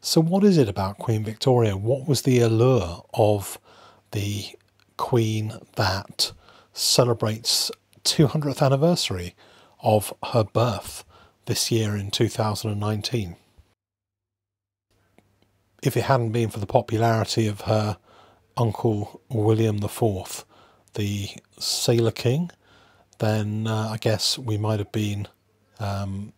So, what is it about Queen Victoria? What was the allure of the Queen that celebrates 200th anniversary of her birth this year in 2019? If it hadn't been for the popularity of her uncle William IV, the Sailor King, then uh, I guess we might have been um,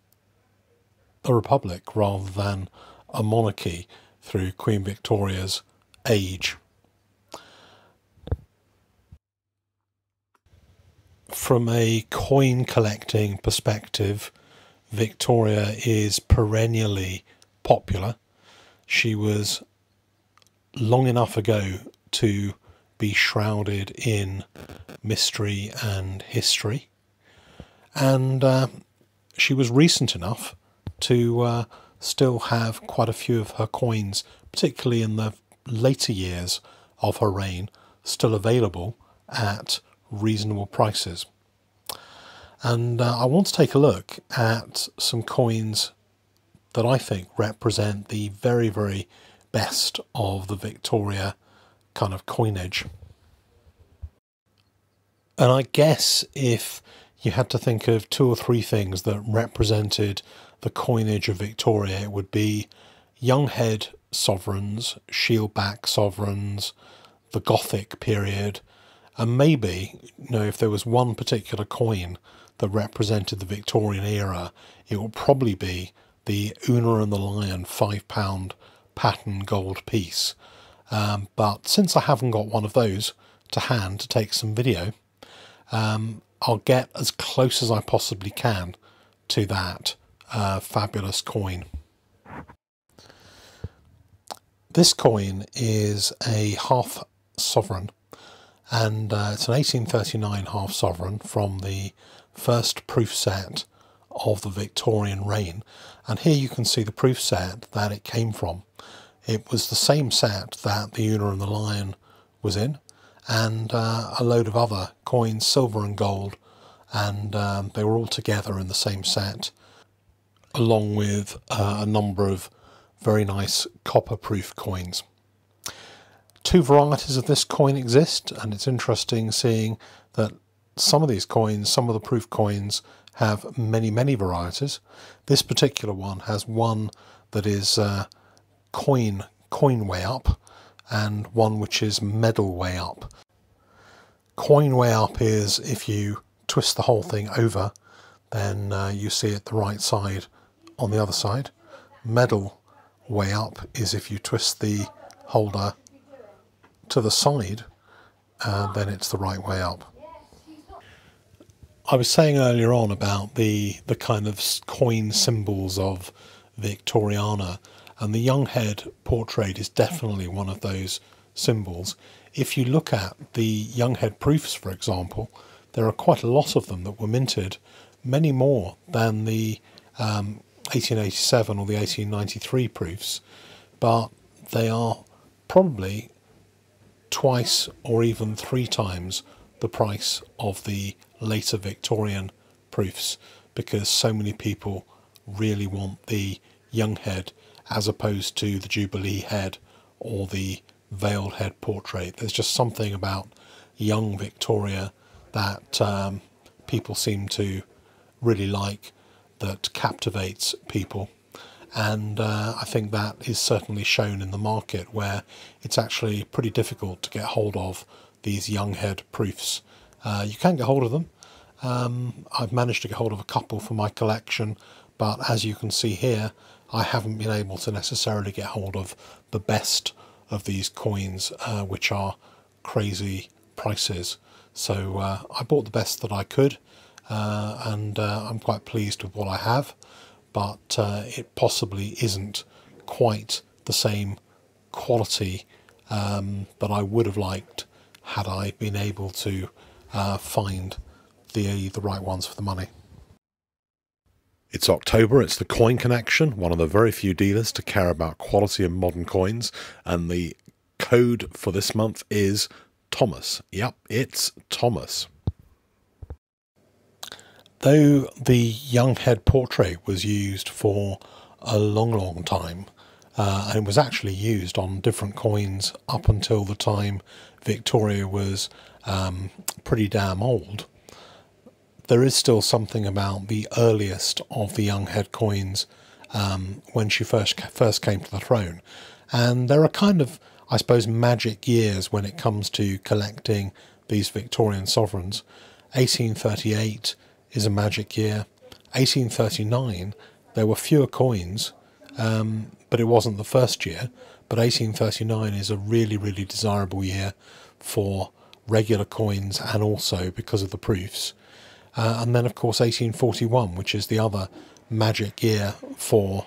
a republic rather than a monarchy through Queen Victoria's age. From a coin collecting perspective, Victoria is perennially popular. She was long enough ago to be shrouded in mystery and history. And uh, she was recent enough to uh, still have quite a few of her coins, particularly in the later years of her reign, still available at reasonable prices. And uh, I want to take a look at some coins that I think represent the very, very best of the Victoria kind of coinage. And I guess if you had to think of two or three things that represented the coinage of Victoria, it would be young head sovereigns, shield back sovereigns, the Gothic period, and maybe, you know, if there was one particular coin that represented the Victorian era, it would probably be the Una and the Lion five pound pattern gold piece. Um, but since I haven't got one of those to hand to take some video, um, I'll get as close as I possibly can to that uh, fabulous coin. This coin is a half sovereign and uh, it's an 1839 half sovereign from the first proof set of the Victorian reign. And here you can see the proof set that it came from. It was the same set that the Una and the Lion was in, and uh, a load of other coins, silver and gold, and um, they were all together in the same set along with uh, a number of very nice copper proof coins. Two varieties of this coin exist, and it's interesting seeing that some of these coins, some of the proof coins, have many, many varieties. This particular one has one that is uh, coin coin way up, and one which is medal way up. Coin way up is if you twist the whole thing over, then uh, you see it the right side on the other side. Medal way up is if you twist the holder to the side, uh, then it's the right way up. I was saying earlier on about the the kind of coin symbols of Victoriana, and the young head portrait is definitely one of those symbols. If you look at the young head proofs, for example, there are quite a lot of them that were minted, many more than the um, 1887 or the 1893 proofs, but they are probably twice or even three times the price of the later Victorian proofs because so many people really want the young head as opposed to the Jubilee head or the veiled head portrait. There's just something about young Victoria that um, people seem to really like that captivates people. And uh, I think that is certainly shown in the market where it's actually pretty difficult to get hold of these young head proofs. Uh, you can get hold of them. Um, I've managed to get hold of a couple for my collection, but as you can see here, I haven't been able to necessarily get hold of the best of these coins, uh, which are crazy prices. So uh, I bought the best that I could uh, and uh, I'm quite pleased with what I have, but uh, it possibly isn't quite the same quality um, that I would have liked had I been able to uh, find the the right ones for the money. It's October, it's the Coin Connection, one of the very few dealers to care about quality and modern coins, and the code for this month is Thomas. Yep, it's Thomas. Though the young head portrait was used for a long, long time, uh, and was actually used on different coins up until the time Victoria was um, pretty damn old. There is still something about the earliest of the young head coins um, when she first first came to the throne, and there are kind of I suppose magic years when it comes to collecting these Victorian sovereigns. 1838 is a magic year. 1839 there were fewer coins, um, but it wasn't the first year. But 1839 is a really, really desirable year for regular coins and also because of the proofs. Uh, and then, of course, 1841, which is the other magic year for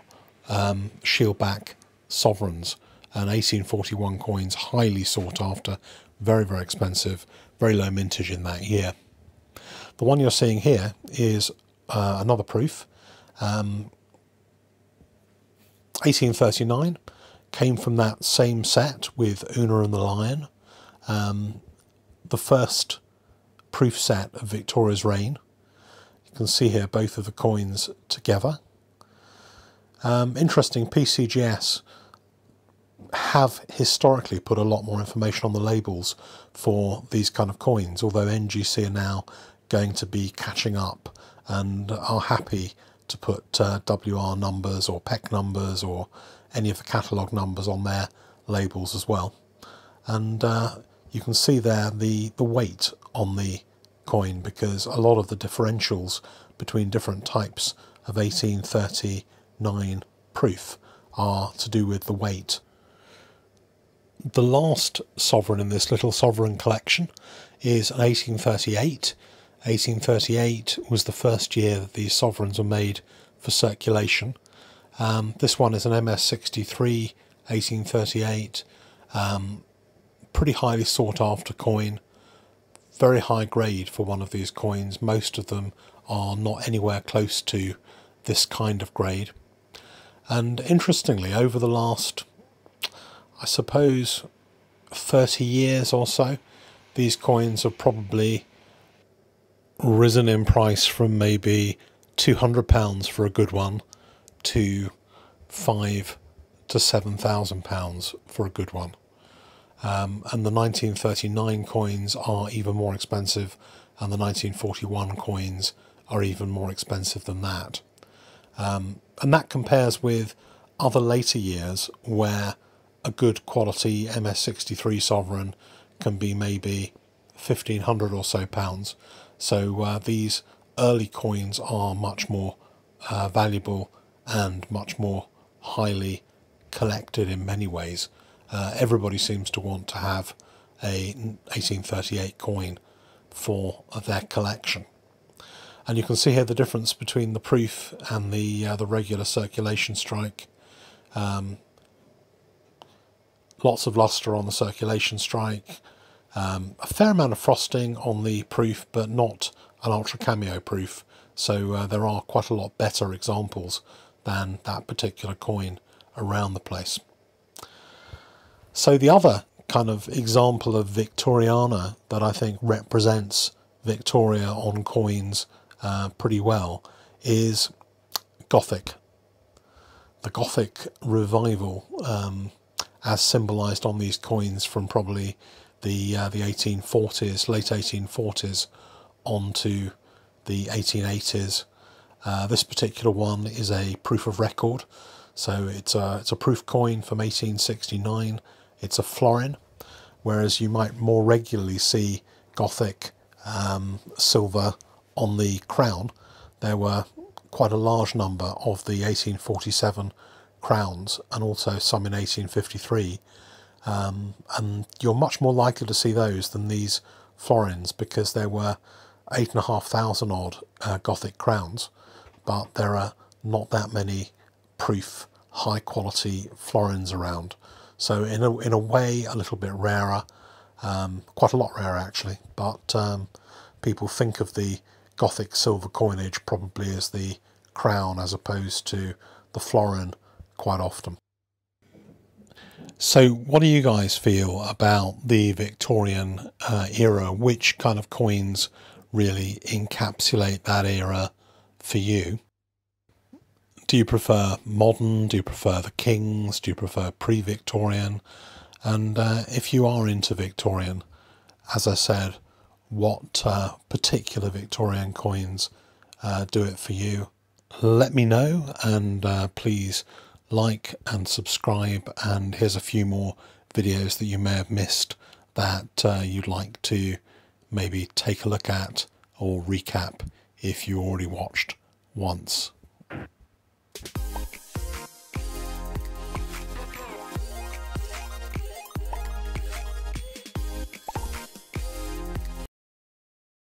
um, shieldback sovereigns. And 1841 coins, highly sought after, very, very expensive, very low mintage in that year. The one you're seeing here is uh, another proof. Um, 1839 came from that same set with Una and the Lion, um, the first proof set of Victoria's reign. You can see here both of the coins together. Um, interesting, PCGS have historically put a lot more information on the labels for these kind of coins, although NGC are now going to be catching up and are happy to put uh, WR numbers or PEC numbers or any of the catalogue numbers on their labels as well. And uh, you can see there the, the weight on the coin because a lot of the differentials between different types of 1839 proof are to do with the weight. The last sovereign in this little sovereign collection is 1838 1838 was the first year that these sovereigns were made for circulation. Um, this one is an MS63 1838, um, pretty highly sought after coin, very high grade for one of these coins. Most of them are not anywhere close to this kind of grade. And interestingly, over the last, I suppose, 30 years or so, these coins have probably risen in price from maybe £200 for a good one to five to seven thousand pounds for a good one. Um, and the 1939 coins are even more expensive, and the 1941 coins are even more expensive than that. Um, and that compares with other later years where a good quality MS63 sovereign can be maybe 1500 or so pounds, so uh, these early coins are much more uh, valuable and much more highly collected in many ways. Uh, everybody seems to want to have a 1838 coin for their collection. And you can see here the difference between the proof and the uh, the regular circulation strike. Um, lots of luster on the circulation strike, um, a fair amount of frosting on the proof, but not an ultra cameo proof. So uh, there are quite a lot better examples than that particular coin around the place. So the other kind of example of Victoriana that I think represents Victoria on coins uh, pretty well is Gothic. The Gothic revival, um, as symbolised on these coins from probably the uh, the 1840s, late 1840s, onto the 1880s. Uh, this particular one is a proof of record, so it's a it's a proof coin from 1869. It's a florin, whereas you might more regularly see Gothic um, silver on the crown. There were quite a large number of the 1847 crowns and also some in 1853 um, and you're much more likely to see those than these florins because there were eight and a half thousand odd uh, Gothic crowns, but there are not that many proof high quality florins around. So in a, in a way, a little bit rarer, um, quite a lot rarer actually, but um, people think of the Gothic silver coinage probably as the crown as opposed to the florin quite often. So, what do you guys feel about the Victorian uh, era? Which kind of coins really encapsulate that era for you? Do you prefer modern? Do you prefer the Kings? Do you prefer pre Victorian? And uh, if you are into Victorian, as I said, what uh, particular Victorian coins uh, do it for you? Let me know and uh, please like and subscribe. And here's a few more videos that you may have missed that uh, you'd like to maybe take a look at or recap if you already watched once. Bye.